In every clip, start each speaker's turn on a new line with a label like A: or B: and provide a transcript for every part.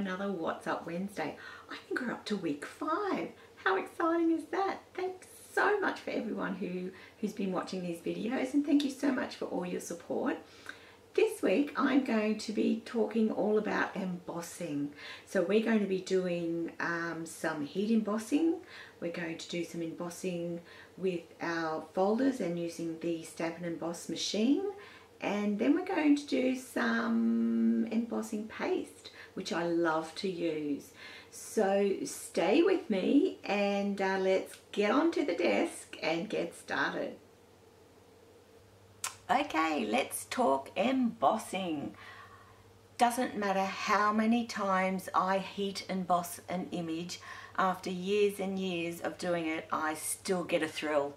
A: another What's Up Wednesday. I think we're up to week five. How exciting is that? Thanks so much for everyone who, who's been watching these videos and thank you so much for all your support. This week I'm going to be talking all about embossing. So we're going to be doing um, some heat embossing. We're going to do some embossing with our folders and using the Stampin' Emboss machine and then we're going to do some embossing paste which I love to use. So stay with me and uh, let's get onto the desk and get started. Okay let's talk embossing. Doesn't matter how many times I heat emboss an image after years and years of doing it I still get a thrill.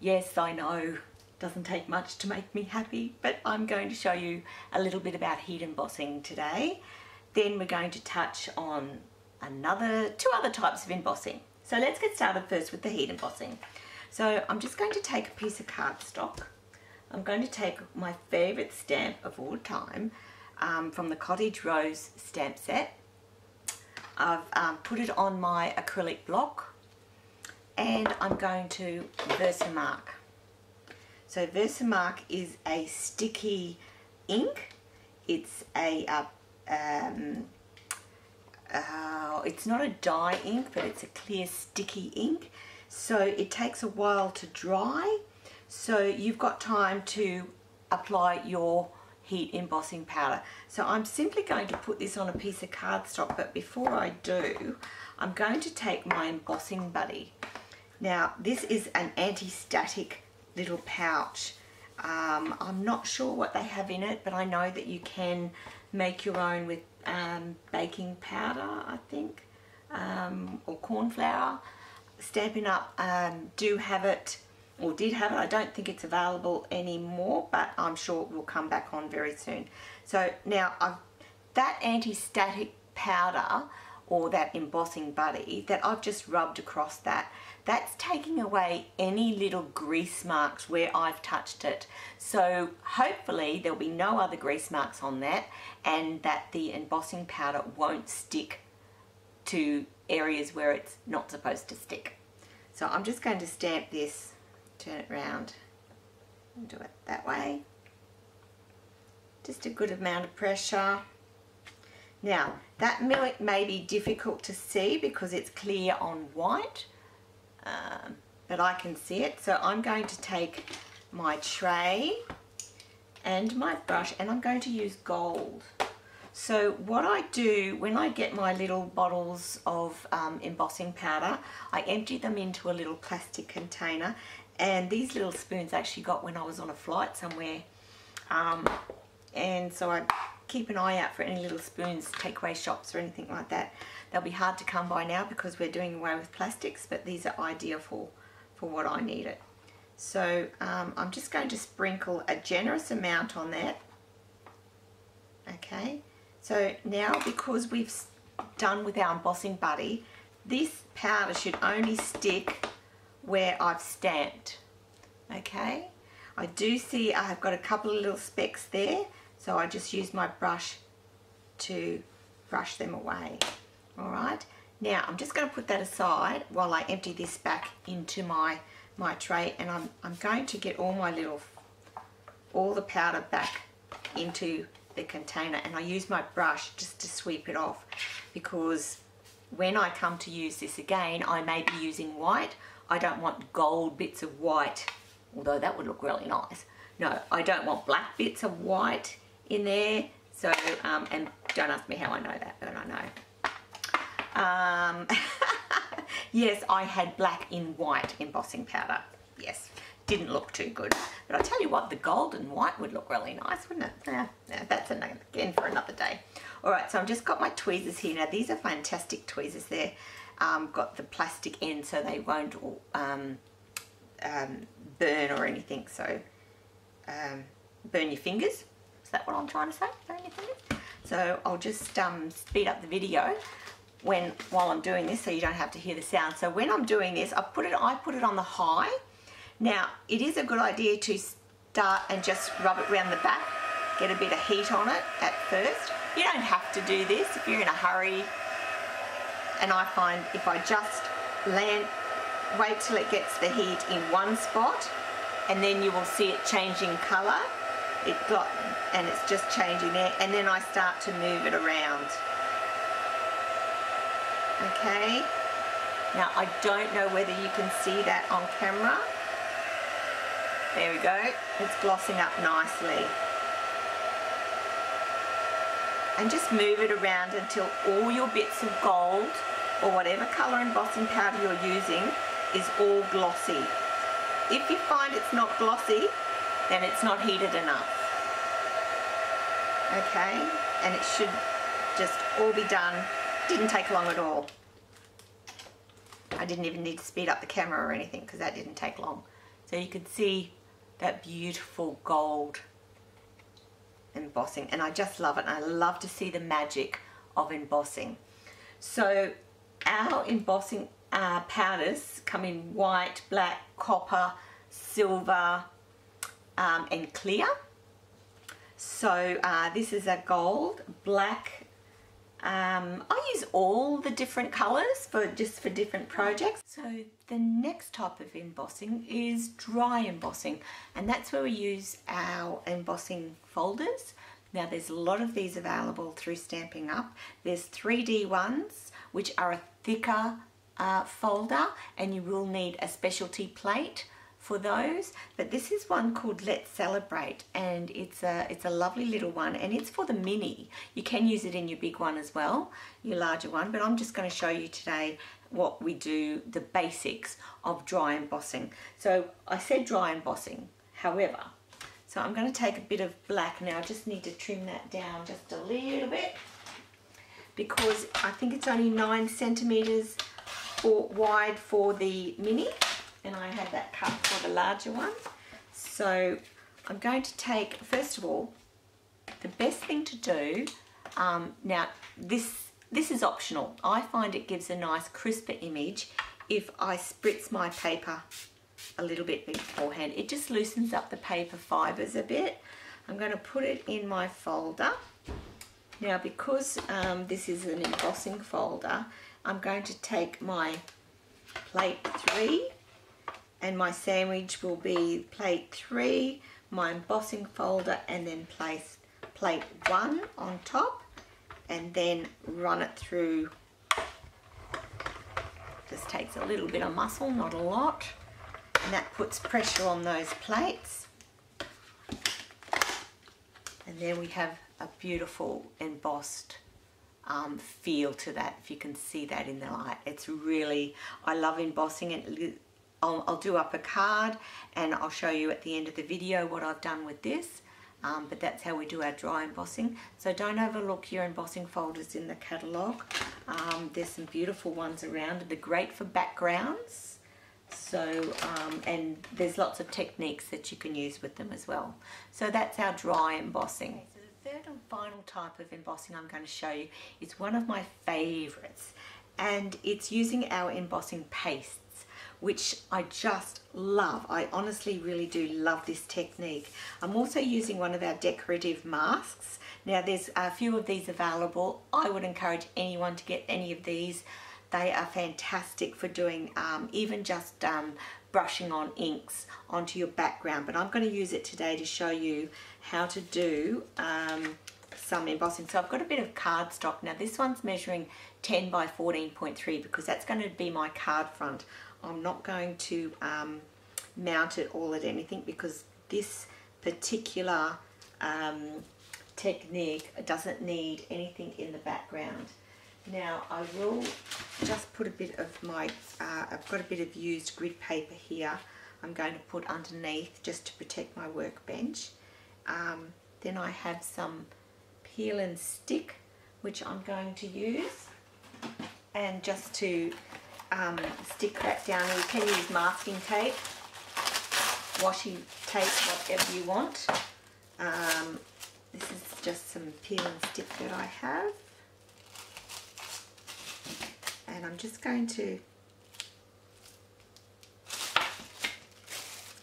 A: Yes I know doesn't take much to make me happy, but I'm going to show you a little bit about heat embossing today. Then we're going to touch on another, two other types of embossing. So let's get started first with the heat embossing. So I'm just going to take a piece of cardstock. I'm going to take my favourite stamp of all time um, from the Cottage Rose stamp set. I've um, put it on my acrylic block and I'm going to Versamark. So Versamark is a sticky ink. It's a, uh, um, uh, it's not a dye ink, but it's a clear sticky ink. So it takes a while to dry. So you've got time to apply your heat embossing powder. So I'm simply going to put this on a piece of cardstock, but before I do, I'm going to take my embossing buddy. Now, this is an anti-static little pouch. Um, I'm not sure what they have in it, but I know that you can make your own with um, baking powder, I think, um, or corn flour. Stampin' Up! Um, do have it, or did have it. I don't think it's available anymore, but I'm sure it will come back on very soon. So now, I've, that anti-static powder, or that embossing buddy that I've just rubbed across that. That's taking away any little grease marks where I've touched it. So hopefully there'll be no other grease marks on that and that the embossing powder won't stick to areas where it's not supposed to stick. So I'm just going to stamp this turn it around and do it that way. Just a good amount of pressure now, that milk may be difficult to see because it's clear on white, um, but I can see it. So I'm going to take my tray and my brush and I'm going to use gold. So what I do when I get my little bottles of um, embossing powder, I empty them into a little plastic container and these little spoons I actually got when I was on a flight somewhere. Um, and so I keep an eye out for any little spoons, takeaway shops or anything like that. They'll be hard to come by now because we're doing away with plastics, but these are ideal for, for what I need it. So um, I'm just going to sprinkle a generous amount on that. Okay, so now because we've done with our embossing buddy, this powder should only stick where I've stamped. Okay, I do see I've got a couple of little specks there so I just use my brush to brush them away. All right. Now I'm just going to put that aside while I empty this back into my my tray and I'm, I'm going to get all my little all the powder back into the container and I use my brush just to sweep it off because when I come to use this again I may be using white I don't want gold bits of white although that would look really nice no I don't want black bits of white in there. So, um, and don't ask me how I know that, but I know. Um, yes, I had black in white embossing powder. Yes, didn't look too good. But I'll tell you what, the gold and white would look really nice, wouldn't it? Yeah, yeah that's another, again for another day. All right, so I've just got my tweezers here. Now, these are fantastic tweezers. They're um, got the plastic end so they won't um, um, burn or anything. So, um, burn your fingers. Is that what I'm trying to say? So I'll just um, speed up the video when while I'm doing this so you don't have to hear the sound. So when I'm doing this, I put it I put it on the high. Now it is a good idea to start and just rub it around the back, get a bit of heat on it at first. You don't have to do this if you're in a hurry. And I find if I just land, wait till it gets the heat in one spot and then you will see it changing colour. It got, and it's just changing there and then I start to move it around. Okay, now I don't know whether you can see that on camera. There we go, it's glossing up nicely. And just move it around until all your bits of gold or whatever colour embossing powder you're using is all glossy. If you find it's not glossy, then it's not heated enough. Okay, and it should just all be done. Didn't take long at all. I didn't even need to speed up the camera or anything because that didn't take long. So you can see that beautiful gold embossing and I just love it and I love to see the magic of embossing. So our embossing uh, powders come in white, black, copper, silver um, and clear. So uh, this is a gold, black, um, I use all the different colours for just for different projects. So the next type of embossing is dry embossing and that's where we use our embossing folders. Now there's a lot of these available through Stampin' Up. There's 3D ones which are a thicker uh, folder and you will need a specialty plate for those but this is one called Let's Celebrate and it's a it's a lovely little one and it's for the mini. You can use it in your big one as well your larger one but I'm just going to show you today what we do the basics of dry embossing. So I said dry embossing however so I'm going to take a bit of black now I just need to trim that down just a little bit because I think it's only nine centimeters for, wide for the mini and I had that cut for the larger one. So I'm going to take, first of all, the best thing to do, um, now this, this is optional. I find it gives a nice crisper image if I spritz my paper a little bit beforehand. It just loosens up the paper fibres a bit. I'm going to put it in my folder. Now because um, this is an embossing folder, I'm going to take my plate 3 and my sandwich will be plate three, my embossing folder and then place plate one on top and then run it through. This takes a little bit of muscle, not a lot. And that puts pressure on those plates. And then we have a beautiful embossed um, feel to that, if you can see that in the light. It's really, I love embossing it I'll, I'll, do up a card and I'll show you at the end of the video what I've done with this. Um, but that's how we do our dry embossing. So don't overlook your embossing folders in the catalogue. Um, there's some beautiful ones around. They're great for backgrounds. So, um, and there's lots of techniques that you can use with them as well. So that's our dry embossing. The third and final type of embossing I'm going to show you is one of my favourites. And it's using our embossing paste which I just love. I honestly really do love this technique. I'm also using one of our decorative masks. Now there's a few of these available. I would encourage anyone to get any of these. They are fantastic for doing um, even just um, brushing on inks onto your background. But I'm going to use it today to show you how to do um, some embossing. So I've got a bit of cardstock. Now this one's measuring 10 by 14.3 because that's going to be my card front. I'm not going to um, mount it all at anything because this particular um, technique doesn't need anything in the background. Now I will just put a bit of my, uh, I've got a bit of used grid paper here I'm going to put underneath just to protect my workbench. Um, then I have some peel and stick which I'm going to use and just to um, stick that down. You can use masking tape, washi tape, whatever you want. Um, this is just some peel and stick that I have. And I'm just going to,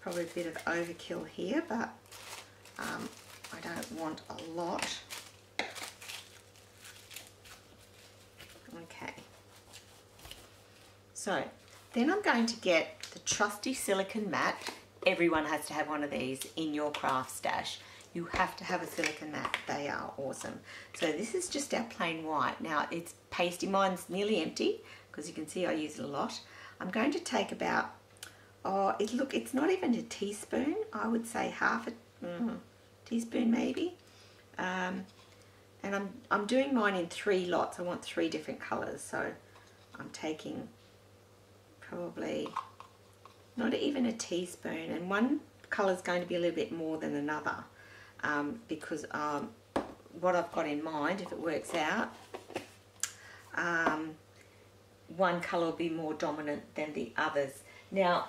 A: probably a bit of overkill here, but um, I don't want a lot. So then I'm going to get the trusty silicon mat. Everyone has to have one of these in your craft stash. You have to have a silicon mat. They are awesome. So this is just our plain white. Now it's pasty. Mine's nearly empty because you can see I use it a lot. I'm going to take about, oh, it, look, it's not even a teaspoon. I would say half a mm, teaspoon maybe. Um, and I'm, I'm doing mine in three lots. I want three different colours. So I'm taking probably not even a teaspoon. And one colour is going to be a little bit more than another um, because um, what I've got in mind, if it works out, um, one colour will be more dominant than the others. Now,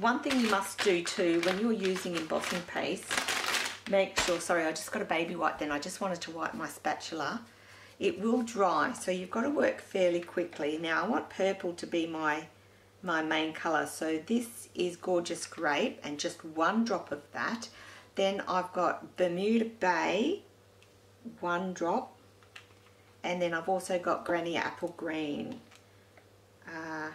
A: one thing you must do too when you're using embossing paste, make sure, sorry I just got a baby wipe then, I just wanted to wipe my spatula. It will dry so you've got to work fairly quickly. Now I want purple to be my my main colour so this is Gorgeous Grape and just one drop of that. Then I've got Bermuda Bay, one drop and then I've also got Granny Apple Green. Uh,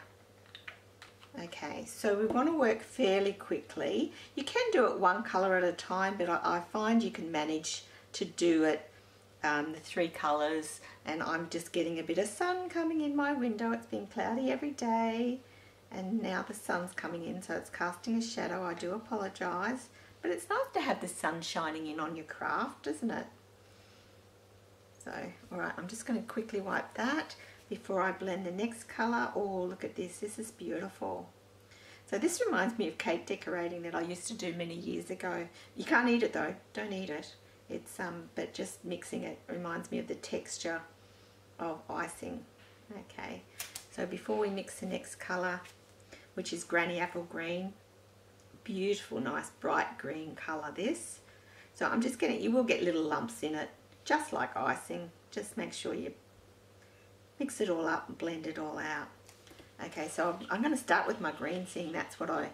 A: okay, so we want to work fairly quickly. You can do it one colour at a time, but I, I find you can manage to do it um, the three colours and I'm just getting a bit of sun coming in my window. It's been cloudy every day and now the sun's coming in so it's casting a shadow. I do apologise but it's nice to have the sun shining in on your craft isn't it? So, all right, I'm just going to quickly wipe that before I blend the next colour. Oh, look at this. This is beautiful. So this reminds me of cake decorating that I used to do many years ago. You can't eat it though. Don't eat it. It's um, but just mixing it reminds me of the texture of icing. Okay. So before we mix the next colour, which is Granny Apple Green, beautiful, nice, bright green colour this. So I'm just getting, you will get little lumps in it just like icing just make sure you mix it all up and blend it all out okay so I'm going to start with my green seeing that's what I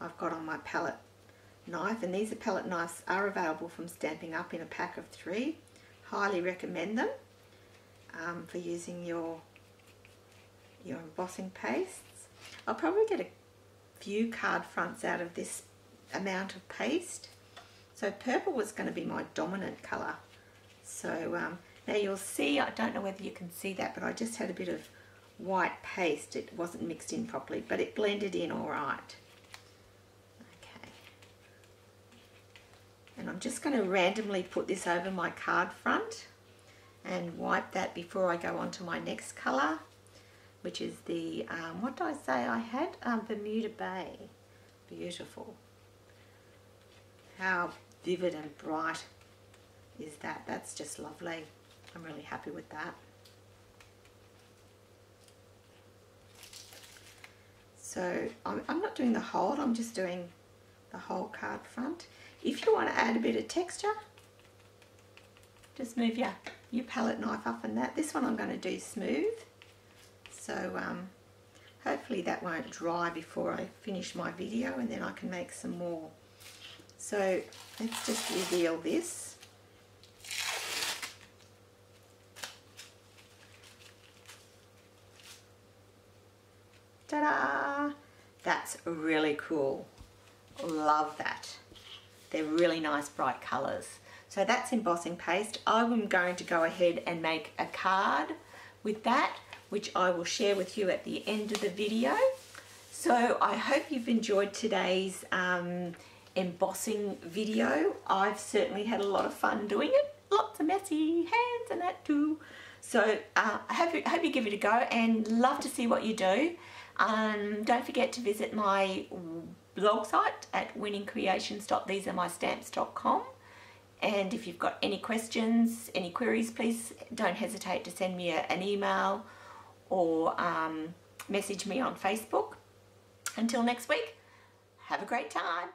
A: I've got on my palette knife and these are palette knives are available from Stampin' Up in a pack of three highly recommend them um, for using your your embossing pastes I'll probably get a few card fronts out of this amount of paste so purple was going to be my dominant colour so um, now you'll see, I don't know whether you can see that, but I just had a bit of white paste. It wasn't mixed in properly, but it blended in all right. And I'm just going to randomly put this over my card front and wipe that before I go on to my next colour, which is the, um, what did I say I had? Um, Bermuda Bay. Beautiful. How vivid and bright is that. That's just lovely. I'm really happy with that. So I'm, I'm not doing the whole, I'm just doing the whole card front. If you want to add a bit of texture, just move your, your palette knife up and that. This one I'm going to do smooth. So um, hopefully that won't dry before I finish my video and then I can make some more. So let's just reveal this. Ta-da! That's really cool. Love that. They're really nice bright colours. So that's embossing paste. I'm going to go ahead and make a card with that, which I will share with you at the end of the video. So I hope you've enjoyed today's um, embossing video. I've certainly had a lot of fun doing it. Lots of messy hands and that too. So uh, I hope, I hope you give it a go and love to see what you do. Um, don't forget to visit my blog site at wynningcreations.thesearemystamps.com and if you've got any questions, any queries, please don't hesitate to send me a, an email or um, message me on Facebook. Until next week, have a great time.